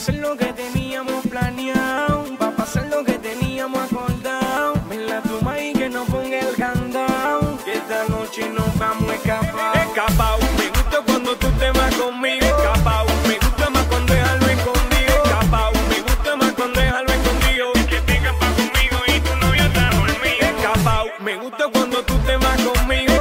hacer lo que teníamos planeado, pa' pasar lo que teníamos acordado. Ven la toma y que nos ponga el candado, que esta noche nos vamos a escapar. Escapado, me gusta cuando tú te vas conmigo. Escapado, me gusta más cuando es algo escondido. Escapado, me gusta más cuando es algo escondido. Que te escapas conmigo y tu novia está dormida. Escapado, me gusta cuando tú te vas conmigo.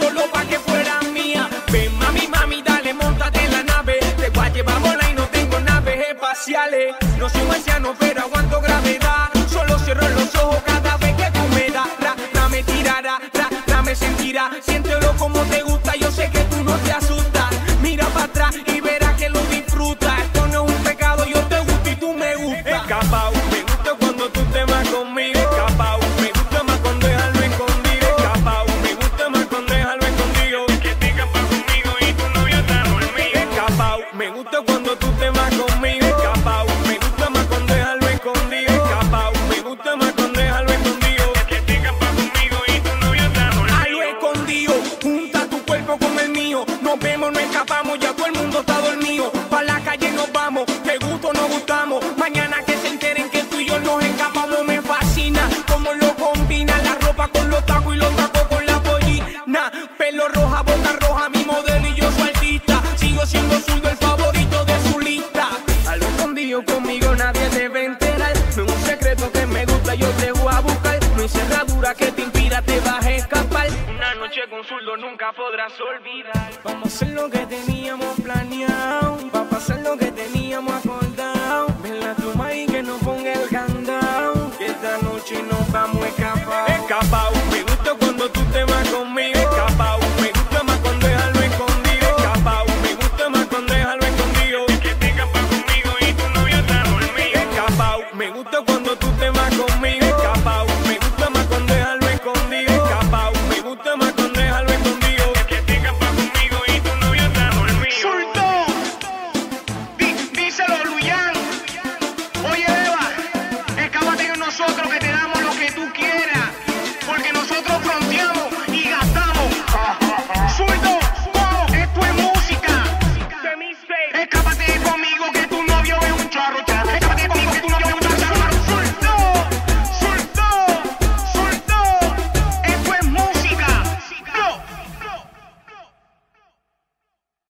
Solo para que fueran mías. Ven, mami, mami, dale, montate en la nave. Te voy a llevar y no tengo naves espaciales. No soy marciano, pero aguanto gravedad. Solo cierro los ojos cada vez que tú me das. Ra, ra, me tirará, ra, ra, me sentirá. Siéntelo como te gusta, ya todo el mundo está dormido. Pa' la calle nos vamos, te gusto o no gustamos. Mañana que se enteren que tú y yo nos escapamos, me fascina. Cómo lo combina la ropa con los tacos y los tacos con la pollina. Pelo roja, boca roja, mi modelo y yo su artista. Sigo siendo zurdo, el favorito de su lista. Algo escondido conmigo nadie debe enterar. No es un secreto que me gusta, yo te voy a buscar. No hay cerradura que te nunca podrás olvidar. Vamos a hacer lo que teníamos planeado, va a pasar lo que teníamos acordado. Ven la toma y que nos ponga el candado, que esta noche nos vamos a escapar. Escapado, me gusta cuando tú te vas conmigo. Escapado, me gusta más cuando dejarlo escondido. Escapado, me gusta más cuando dejarlo escondido. Es que te escapas conmigo y tu novia está dormida. Escapado, me gusta cuando tú te vas conmigo. Escapado.